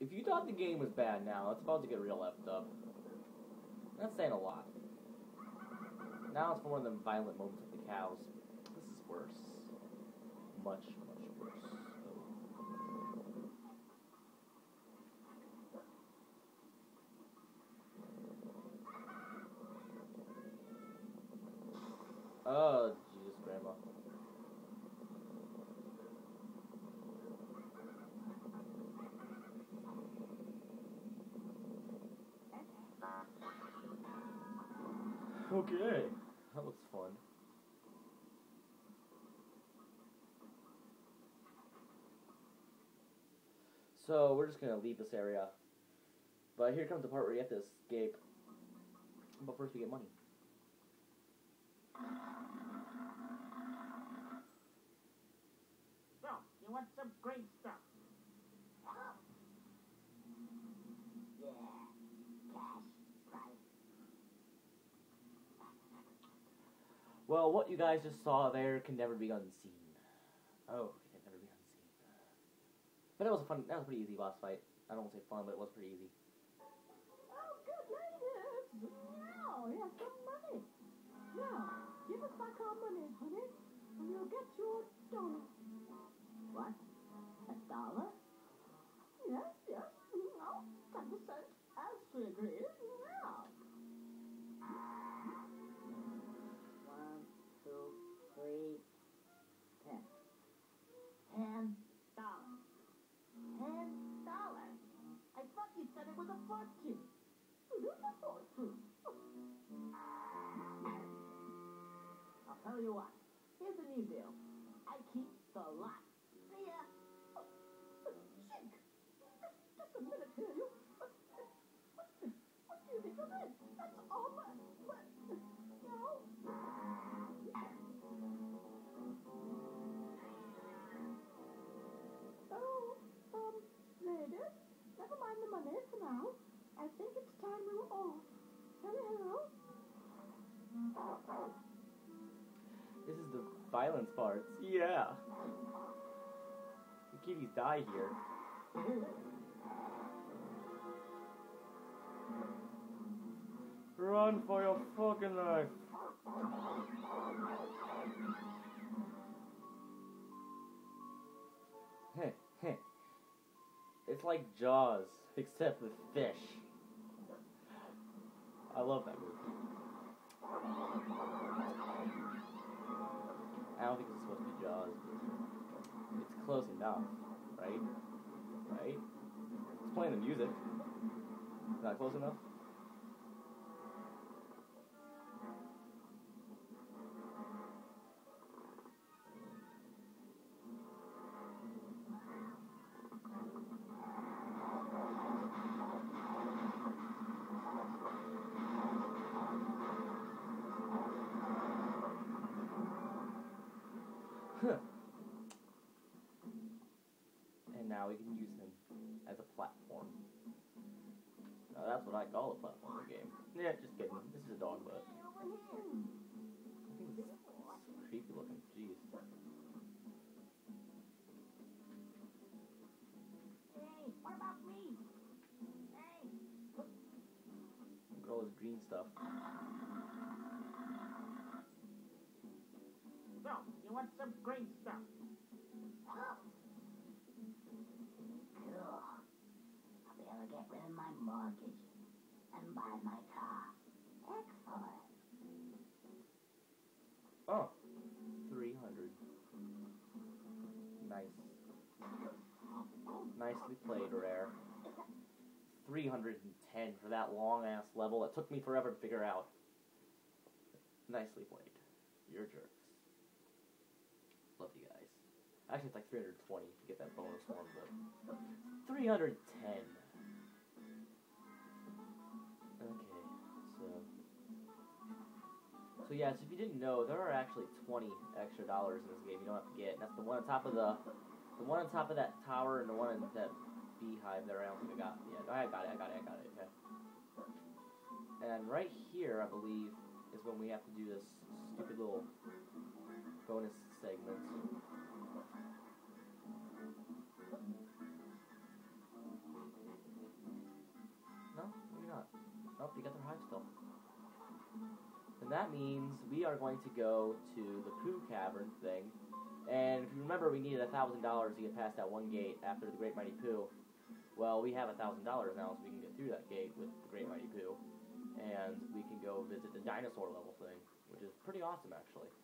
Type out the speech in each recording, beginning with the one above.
If you thought the game was bad now, it's about to get real effed up. That's saying a lot. Now it's for one of violent moments with the cows. This is worse. Much, much worse. Oh, Jesus, Grandma. Okay, that looks fun. So we're just gonna leave this area. But here comes the part where you have to escape. But first we get money. So, you want some great stuff? Yeah, cash, price. Well, what you guys just saw there can never be unseen. Oh, it can never be unseen. But that was a fun, that was a pretty easy boss fight. I don't want to say fun, but it was pretty easy. Oh, good ladies. Now, here's some money. Now, give us back our money, honey, and you'll get your dollar. What? A dollar? Yes, yes. Now, ten percent, as we agreed. I'll tell you what. Here's a new deal. I think it's time we were off. Hello, hello. This is the violence parts. Yeah. The kitties die here. Run for your fucking life. Heh, heh. it's like Jaws, except with fish. I love that movie. I don't think it's supposed to be Jaws, but it's close enough, right? Right? It's playing the music. Is that close enough? We can use him as a platform. Now that's what I call a platform game. Yeah, just kidding. This is a dog is creepy looking. Jeez. Hey, what about me? Hey. Look all this green stuff. So, you want some great stuff? Cool. I'll be able to get rid of my mortgage and buy my car. Excellent. Oh, 300. Nice. Nicely played, Rare. 310 for that long ass level. It took me forever to figure out. Nicely played. You're jerks. Love you guys. Actually, it's like 320 to get that bonus one, but 310. Yeah, so yes, if you didn't know, there are actually 20 extra dollars in this game you don't have to get. And that's the one on top of the, the one on top of that tower and the one in that beehive there. I don't think I got yet. I got it. I got it. I got it. Okay. And right here, I believe, is when we have to do this stupid little bonus segment. That means we are going to go to the Pooh Cavern thing. And if you remember, we needed a thousand dollars to get past that one gate after the Great Mighty Poo. Well, we have a thousand dollars now, so we can get through that gate with the Great Mighty Poo, and we can go visit the dinosaur level thing, which is pretty awesome, actually.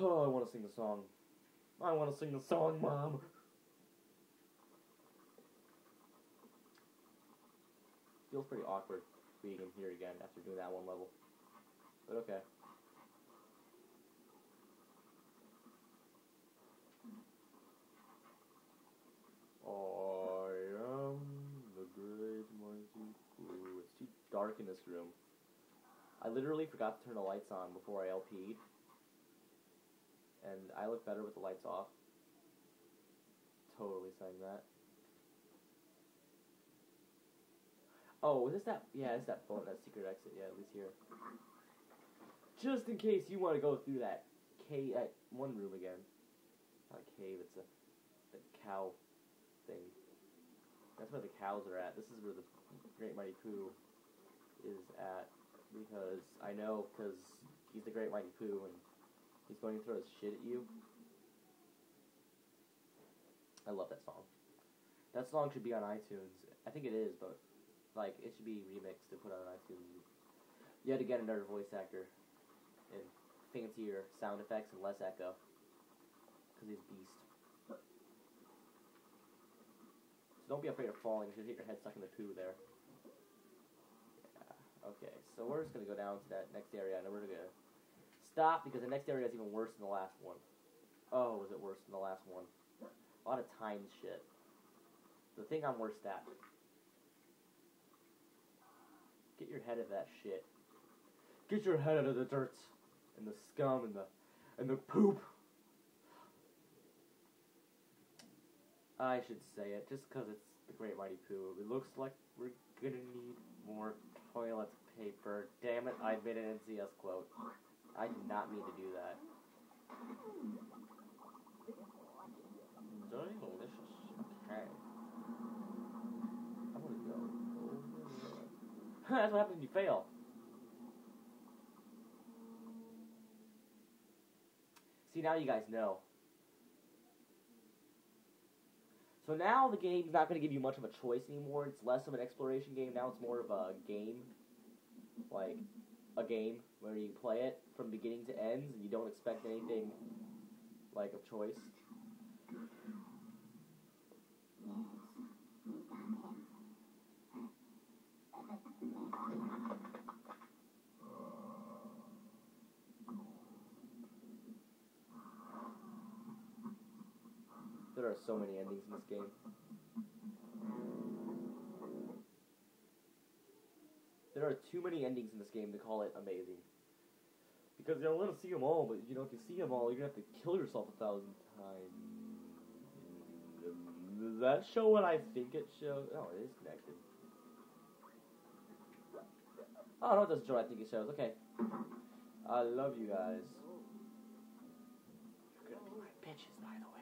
Oh, I want to sing the song. I want to sing the song, Mom. Feels pretty awkward being in here again after doing that one level. But okay. I am the great mighty Poo. It's too dark in this room. I literally forgot to turn the lights on before I LP'd. And I look better with the lights off. Totally saying that. Oh, is this that? Yeah, it's that phone, that secret exit. Yeah, at least here. Just in case you want to go through that cave, that one room again. Not a cave, it's a the cow thing. That's where the cows are at. This is where the Great Mighty Poo is at because I know because he's the Great Mighty Poo and he's going to throw his shit at you. I love that song. That song should be on iTunes. I think it is, but like it should be remixed and put on iTunes. Yet again, another voice actor and fancier sound effects and less echo because he's a beast. So don't be afraid of falling. You should hit your head stuck in the poo there. Yeah. Okay, so we're just gonna go down to that next area, and we're gonna stop because the next area is even worse than the last one. Oh, was it worse than the last one? A lot of time shit. The thing I'm worst at. Get your head out of that shit. Get your head out of the dirt and the scum and the and the poop. I should say it just because it's the Great Mighty Poo. It looks like we're gonna need more toilet paper. Damn it! I made an NCS quote. I did not mean to do that. Delicious. Okay. I'm gonna go over there. That's what happens when you fail. See, now you guys know. So now the game's not going to give you much of a choice anymore. It's less of an exploration game. Now it's more of a game. Like, a game where you play it from beginning to end and you don't expect anything, like, of choice. Yes, we found him. There are so many endings in this game. There are too many endings in this game to call it amazing. Because you'll want to see them all, but you know, if you see them all, you're gonna have to kill yourself a thousand times. Does that show what I think it shows? Oh, it is connected. Oh, no, it doesn't show what I think it shows. Okay. I love you guys. You're gonna be my bitches, by the way.